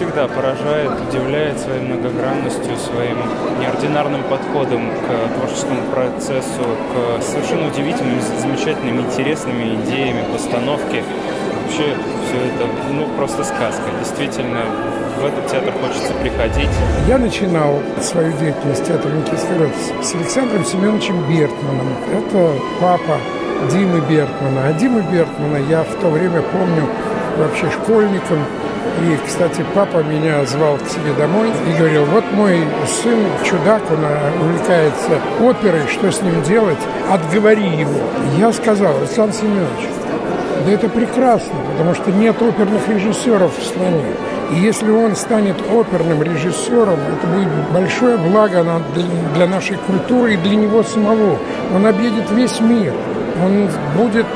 всегда поражает, удивляет своей многогранностью, своим неординарным подходом к творческому процессу, к совершенно удивительным, замечательными, интересными идеями, постановки. Вообще все это ну, просто сказка. Действительно, в этот театр хочется приходить. Я начинал свою деятельность театра Никитского с Александром Семеновичем Бертманом. Это папа Димы Бертмана. А Димы Бертмана я в то время помню вообще школьником. И, кстати, папа меня звал к себе домой и говорил, вот мой сын чудак, он увлекается оперой, что с ним делать? Отговори его. Я сказал, Александр Семенович, да это прекрасно, потому что нет оперных режиссеров в стране. И если он станет оперным режиссером, это будет большое благо для нашей культуры и для него самого. Он объедет весь мир он будет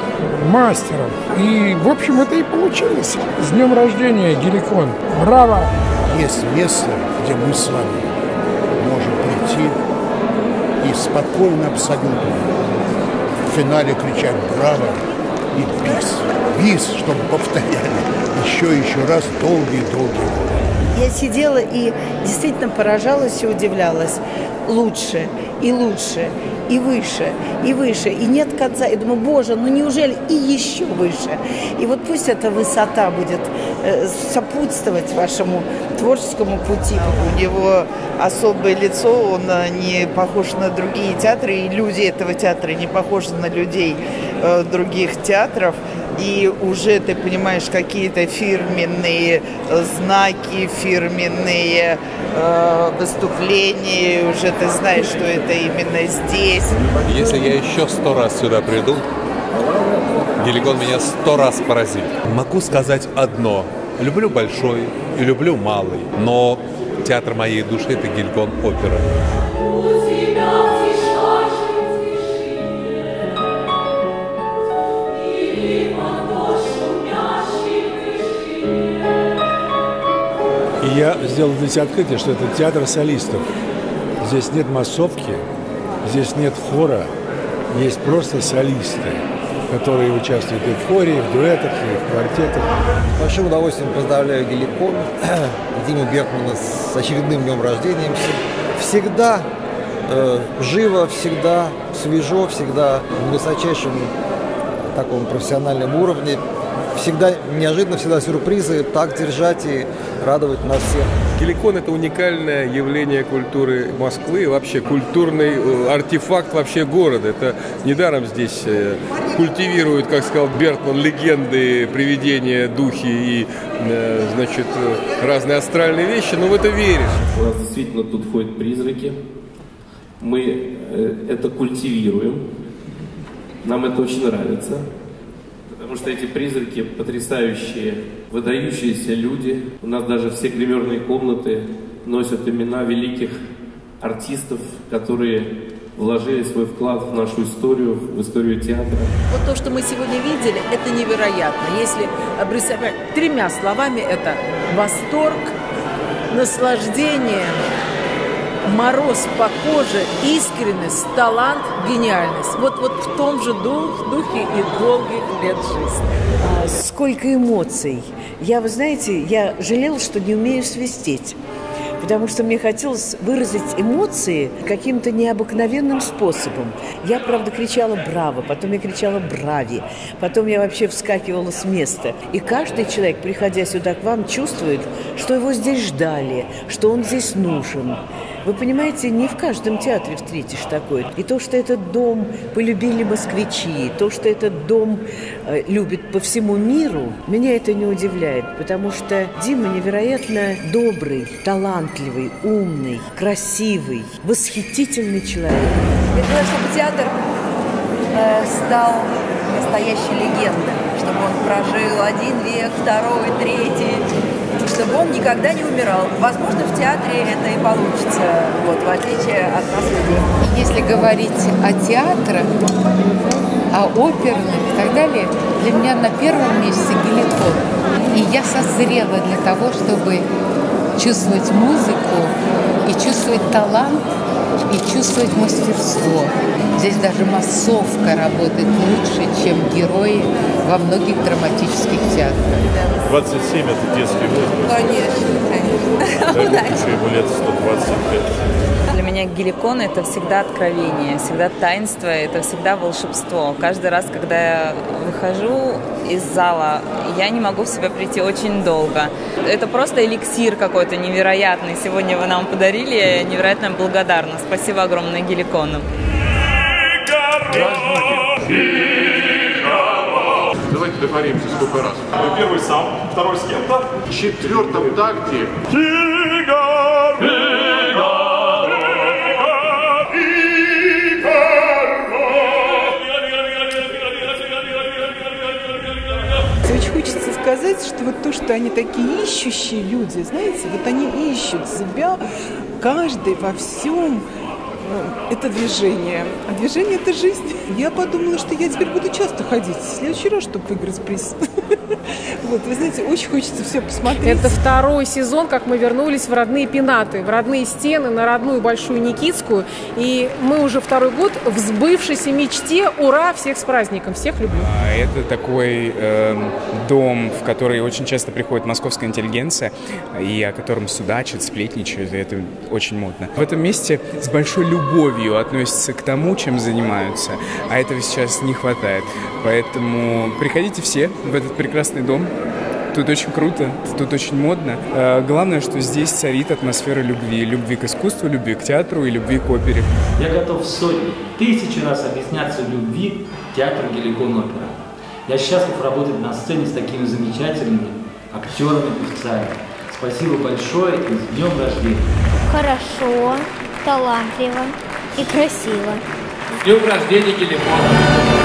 мастером. И, в общем, это и получилось. С днем рождения, Геликон! Браво! Есть место, где мы с вами можем прийти и спокойно абсолютно в финале кричать «Браво!» и «Бис!» «Бис!», чтобы повторяли еще и еще раз долгие-долгие годы. Я сидела и действительно поражалась и удивлялась. Лучше и лучше и выше, и выше, и нет конца. И думаю, боже, ну неужели и еще выше? И вот пусть эта высота будет э, сопутствовать вашему творческому пути. У него особое лицо, он э, не похож на другие театры, и люди этого театра не похожи на людей э, других театров и уже ты понимаешь какие-то фирменные знаки, фирменные э, выступления, уже ты знаешь, что это именно здесь. Если я еще сто раз сюда приду, Геликон меня сто раз поразит. Могу сказать одно. Люблю большой и люблю малый, но театр моей души – это Геликон опера. я сделал здесь открытие, что это театр солистов. Здесь нет массовки, здесь нет хора, есть просто солисты, которые участвуют и в хоре, и в дуэтах, и в квартетах. С большим удовольствием поздравляю Геликон, Диму Бекмана с очередным днем рождения. Всегда э, живо, всегда свежо, всегда на высочайшем таком профессиональном уровне всегда неожиданно, всегда сюрпризы, так держать и радовать нас всех. Геликон – это уникальное явление культуры Москвы, вообще культурный э, артефакт вообще города. Это недаром здесь э, культивируют, как сказал Бертман, легенды, привидения, духи и, э, значит, разные астральные вещи, но в это веришь. У нас действительно тут ходят призраки. Мы это культивируем. Нам это очень нравится. Потому что эти призраки потрясающие, выдающиеся люди. У нас даже все гримерные комнаты носят имена великих артистов, которые вложили свой вклад в нашу историю, в историю театра. Вот то, что мы сегодня видели, это невероятно. Если обрисовать тремя словами, это восторг, наслаждение, мороз по коже, искренность, талант, гениальность. Вот, вот в том же дух, духе и долгих лет жизни. А, сколько эмоций. Я, вы знаете, я жалела, что не умею свистеть потому что мне хотелось выразить эмоции каким-то необыкновенным способом. Я, правда, кричала «Браво!», потом я кричала «Брави!», потом я вообще вскакивала с места. И каждый человек, приходя сюда к вам, чувствует, что его здесь ждали, что он здесь нужен. Вы понимаете, не в каждом театре встретишь такое. И то, что этот дом полюбили москвичи, то, что этот дом э, любит по всему миру, меня это не удивляет, потому что Дима невероятно добрый, талантливый, умный, красивый, восхитительный человек. Я хотела, чтобы театр э, стал настоящей легендой, чтобы он прожил один век, второй, третий, чтобы он никогда не умирал. Возможно, в театре это и получится, вот, в отличие от нас людей. Если говорить о театрах, о оперных и так далее, для меня на первом месте геликон. И я созрела для того, чтобы чувствовать музыку и чувствовать талант, и чувствовать мастерство. Здесь даже массовка работает лучше, чем герои во многих драматических театрах. 27 это детский возраст. Конечно, конечно. Дай бог, если ему лет 125. Меня геликон – это всегда откровение, всегда таинство, это всегда волшебство. Каждый раз, когда я выхожу из зала, я не могу в себя прийти очень долго. Это просто эликсир какой-то невероятный. Сегодня вы нам подарили, я невероятно благодарна. Спасибо огромное геликону. Давайте договоримся, сколько раз. Первый сам, второй с кем-то. В четвертом такте сказать, что вот то, что они такие ищущие люди, знаете, вот они ищут себя, каждый во всем это движение. А движение – это жизнь. Я подумала, что я теперь буду часто ходить. В следующий раз, чтобы выиграть приз. Вот, вы знаете, очень хочется все посмотреть. Это второй сезон, как мы вернулись в родные пенаты, в родные стены, на родную Большую Никитскую. И мы уже второй год в сбывшейся мечте. Ура! Всех с праздником! Всех люблю! А Это такой э, дом, в который очень часто приходит московская интеллигенция, и о котором судачат, сплетничают, и это очень модно. В этом месте с большой любовью относятся к тому, чем занимаются, а этого сейчас не хватает. Поэтому приходите все в этот прекрасный дом. Тут очень круто, тут очень модно. Э, Главное, что здесь царит атмосфера любви. Любви к искусству, любви к театру и любви к опере. Я готов сотни, тысячи раз объясняться любви к театру Геликон Опера. Я счастлив работать на сцене с такими замечательными актерами, певцами. Спасибо большое и с днем рождения. Хорошо, талантливо и красиво. С днем рождения, Геликон!